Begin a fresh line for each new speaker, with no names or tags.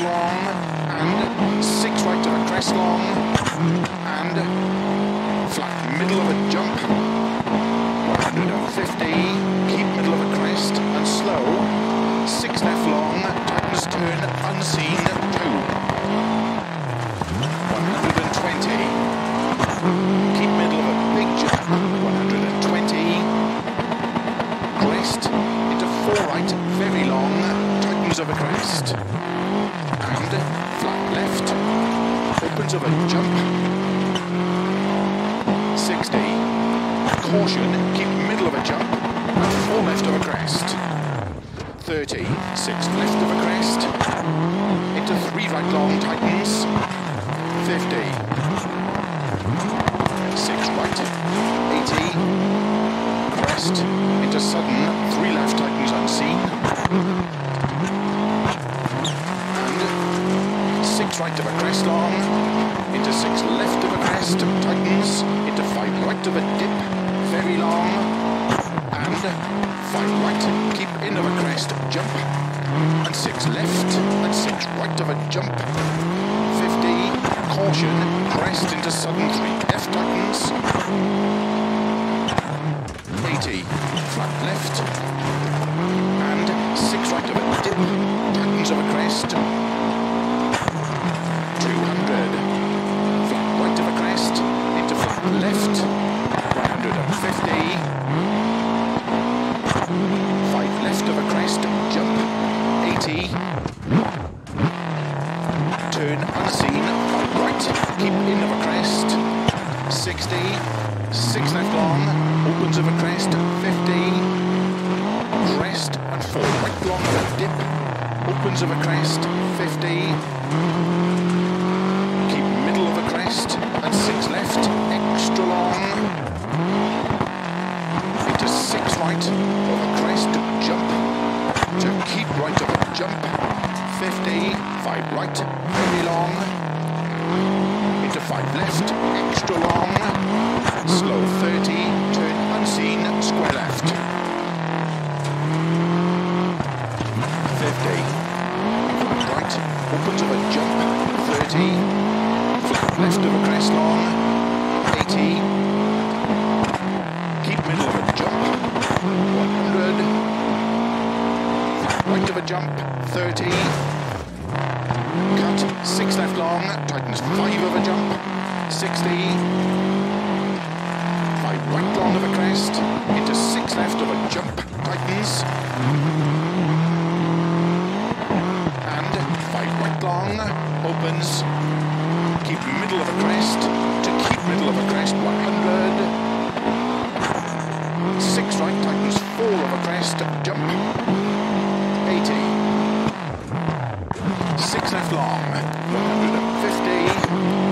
and six right to a crest long, and flat middle of a jump, 150, keep middle of a crest, and slow, six left long, tightens turn, unseen, two, 120, keep middle of a big jump, 120, crest, into four right, very long, tightens of a crest, and flat left, opens of a jump, 60, caution, keep middle of a jump, and four left of a crest, 30, six left of a crest, into three right long, tightens, 50, six right, 80, crest, into sudden, three left tightens unseen, and six right of a crest long, into six left of a crest, tightens, into five right of a dip, very long, and five right, keep in of a crest, jump, and six left, and six right of a jump, 50, caution, crest into sudden three left tightens, 80, flat left, and six right of a dip, tightens of a crest, 200, flat right of a crest, into flat left, 150, five left of a crest, jump, 80, turn unseen, five right, keep in of a crest, 60, six left long, opens of a crest, 50, crest and four right long dip, opens of a crest, 50, keep middle of a crest, and six left, extra long, into six right of a crest, jump, to keep right of a jump, 50, five right, very long, left, extra long, slow 30, turn unseen, square left. 50, flat right, opens of a jump, 30, flat left of a crest long, 80, keep middle of a jump, 100, flat right of a jump, 30, cut, six left long, tightens five of a jump, 60, five right long of a crest, into six left of a jump, tightens, and five right long, opens, keep middle of a crest, to keep middle of a crest, 100, six right, tightens four of a crest, jump, 80, left long, 150,